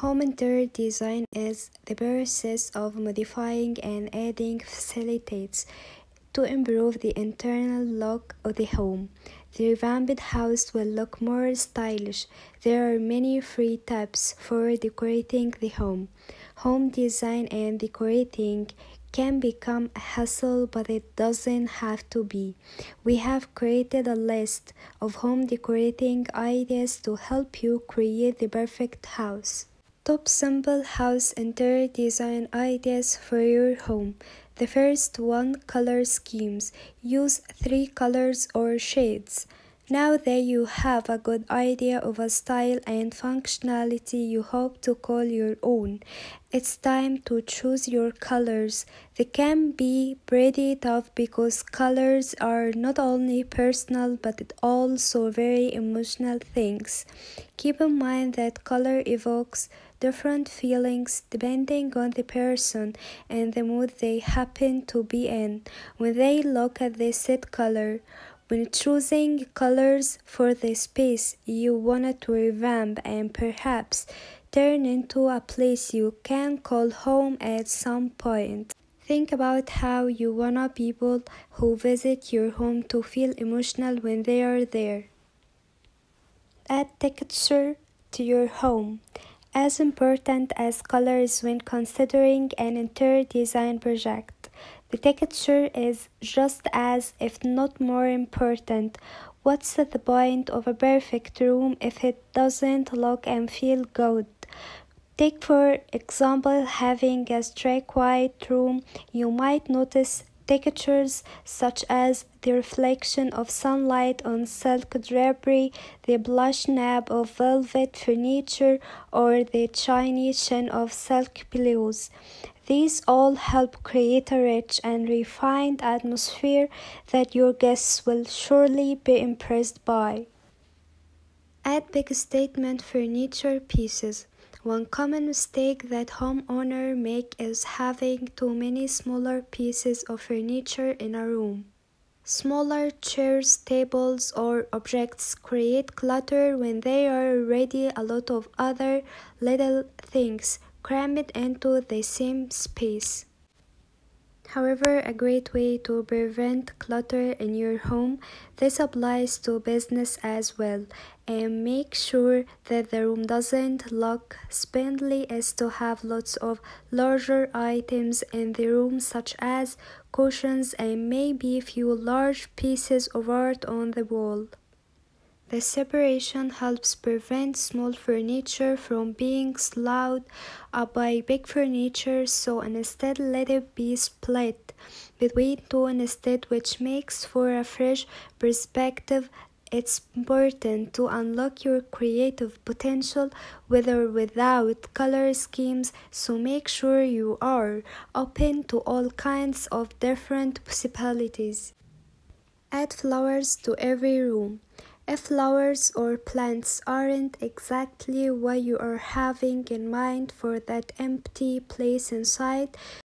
Home interior design is the process of modifying and adding facilities to improve the internal look of the home. The revamped house will look more stylish. There are many free tips for decorating the home. Home design and decorating can become a hassle, but it doesn't have to be. We have created a list of home decorating ideas to help you create the perfect house. Top simple house interior design ideas for your home. The first one color schemes. Use three colors or shades. Now that you have a good idea of a style and functionality you hope to call your own, it's time to choose your colors. They can be pretty tough because colors are not only personal but also very emotional things. Keep in mind that color evokes different feelings depending on the person and the mood they happen to be in when they look at the set color. When choosing colors for the space you want to revamp and perhaps turn into a place you can call home at some point. Think about how you want people who visit your home to feel emotional when they are there. Add texture to your home. As important as colors when considering an interior design project. The texture is just as, if not more important. What's the point of a perfect room if it doesn't look and feel good? Take, for example, having a straight white room, you might notice textures such as the reflection of sunlight on silk drapery, the blush nab of velvet furniture, or the shiny sheen of silk pillows. These all help create a rich and refined atmosphere that your guests will surely be impressed by. Add big statement furniture pieces. One common mistake that homeowners make is having too many smaller pieces of furniture in a room. Smaller chairs, tables, or objects create clutter when there are already a lot of other little things crammed into the same space. However, a great way to prevent clutter in your home, this applies to business as well, and make sure that the room doesn't look spindly is to have lots of larger items in the room such as cushions and maybe a few large pieces of art on the wall. The separation helps prevent small furniture from being swallowed up by big furniture, so instead let it be split between two instead, which makes for a fresh perspective. It's important to unlock your creative potential with or without color schemes, so make sure you are open to all kinds of different possibilities. Add flowers to every room. If flowers or plants aren't exactly what you are having in mind for that empty place inside,